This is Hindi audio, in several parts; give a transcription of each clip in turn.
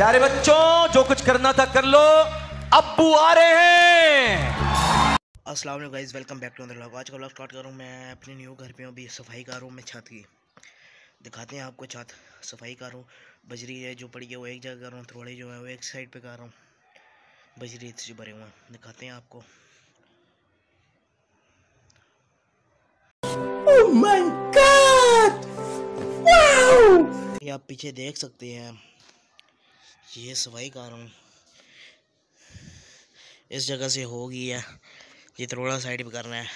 प्यारे बच्चों जो कुछ करना था कर लो। अब्बू आ रहे हैं। अस्सलाम गाइस वेलकम बैक टू अंदर व्लॉग। आज का व्लॉग स्टार्ट कर रहा हूँ मैं अपने न्यू घर पे हूँ अभी सफ़ाई कर रहा हूँ मैं छत की। दिखाते हैं आपको छत सफ़ाई कर रहा हूँ बजरी है जो पड़ी है वो एक जगह कर रहा हूँ थोड़े जो है वो एक साइड पे कर रहा हूँ। बजरी से भरे हुए हैं। दिखाते हैं आपको। Oh my God! Wow! ये आप पीछे देख सकते हैं। ये सफ़ाई कर रहा हूँ इस जगह से हो गई है। ये त्रोड़ा साइड पे करना है।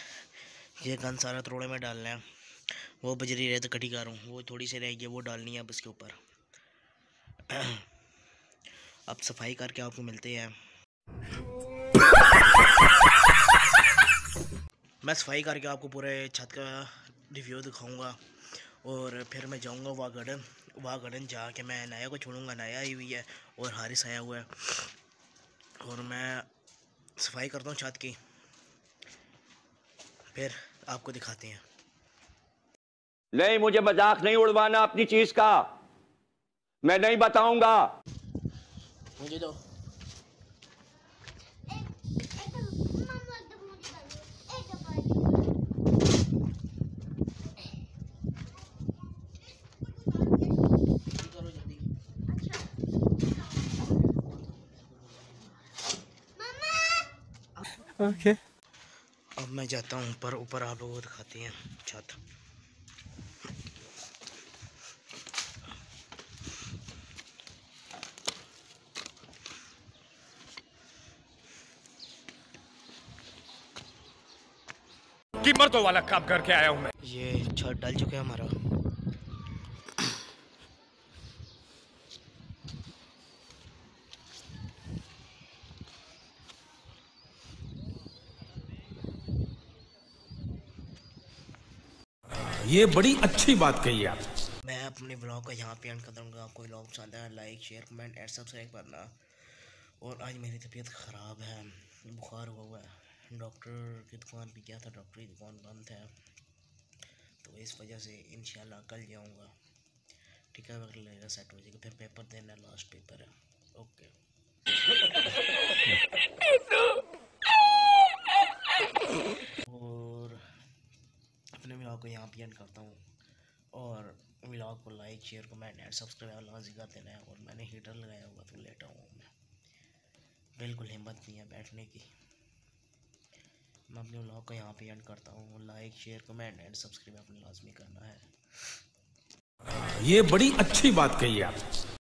ये गन सारा त्रोड़े में डालना है। वो बजरी रेत कटी कर हूँ वो थोड़ी सी रहेगी, वो डालनी है अब इसके ऊपर। अब सफ़ाई करके आपको मिलते हैं। मैं सफ़ाई करके आपको पूरे छत का रिव्यू दिखाऊँगा। और फिर मैं जाऊँगा वाह गार्डन वाह गार्डन जाके मैं नया को छोड़ूँगा नया आई हुई है और हारिस आया हुआ है। और मैं सफ़ाई करता हूँ छत की। फिर आपको दिखाते हैं। नहीं मुझे मज़ाक नहीं उड़वाना अपनी चीज़ का। मैं नहीं बताऊँगा। मुझे दो। ओके अब मैं जाता हूँ ऊपर ऊपर आप लोगों को दिखाते हैं छत कीमतों वाला काम करके आया हूँ मैं। ये छत डल चुका है हमारा। ये बड़ी अच्छी बात कही आप मैं अपने ब्लॉग का यहाँ पे एंड कर दूँगा आपको ब्लॉग पसंद है like share comment and subscribe करना। और आज मेरी तबीयत ख़राब है। बुखार हुआ हुआ है। डॉक्टर की दुकान पे गया था। डॉक्टर की दुकान बंद है। तो इस वजह से इन कल जाऊँगा। टीका वगैरह लगेगा सेट हो जाएगा। फिर पेपर देना लास्ट पेपर है। ओके और ब्लॉग को यहाँ पे एंड करता हूँ। और ब्लॉग को like share comment and subscribe लाजी कर देना है। और मैंने हीटर लगाया हुआ तो लेटा हुआ मैं। बिल्कुल हिम्मत नहीं है बैठने की। मैं अपने ब्लॉग को यहाँ पे एंड करता हूँ। Like share comment and subscribe अपने लाजमी करना है। ये बड़ी अच्छी बात कही आप